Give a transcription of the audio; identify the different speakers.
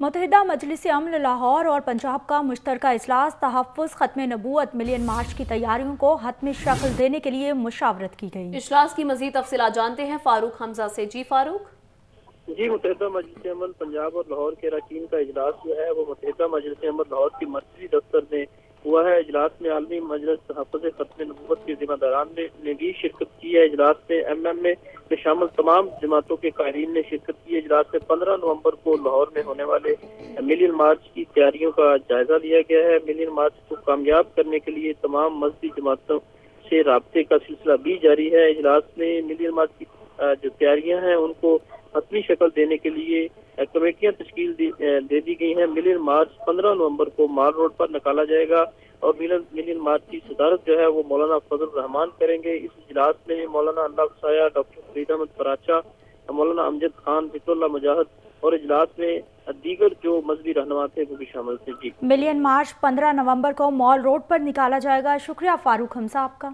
Speaker 1: متحدہ مجلس عمل لاہور اور پنجاب کا مشترکہ اجلاس تحفظ ختم نبوت ملین مارچ کی تیاریوں کو حتمی شکل دینے کے لیے مشاورت کی گئی۔
Speaker 2: اجلاس کی مزید تفصیلات جانتے ہیں فاروق حمزہ سے۔ جی فاروق؟
Speaker 3: جی متحدہ مجلس عمل پنجاب اور لاہور کے اراکین کا اجلاس جو ہے وہ متحدہ مجلس عمل لاہور کی مرکزی دفتر میں ہوا ہے۔ اجلاس میں عالمی مجلس تحفظ ختم نبوت کے ذمہ داران نے بھی شرکت کی ہے اجلاس میں ایم ایم میں شامل تمام جماعتوں کے قائرین نے شرکت کی۔ اجلاس میں پندرہ نومبر کو لاہور میں ہونے والے ملین مارچ کی تیاریوں کا جائزہ لیا گیا ہے۔ ملین مارچ کو کامیاب کرنے کے لیے تمام مذہبی جماعتوں سے رابطے کا سلسلہ بھی جاری ہے۔ اجلاس میں ملین مارچ کی جو تیاریاں ہیں، ان کو حتمی شکل دینے کے لیے کمیٹیاں تشکیل دے دی گئی ہیں۔ ملین مارچ پندرہ نومبر کو مال روڈ پر نکالا جائے گا۔ اور ملین مارچ کی صدارت جو ہے وہ مولانا فضل الرحمان کریں گے۔ اس اجلاس میں مولانا اللہ سایہ، ڈاکٹر فرید احمد پراچا مولانا امجد خان فط اللہ مجاہد اور اجلاس میں دیگر جو مذہبی رہنما تھے وہ بھی شامل تھے۔ جی۔
Speaker 1: ملین مارچ پندرہ نومبر کو مال روڈ پر نکالا جائے گا۔ شکریہ فاروق ہم صاحب کا۔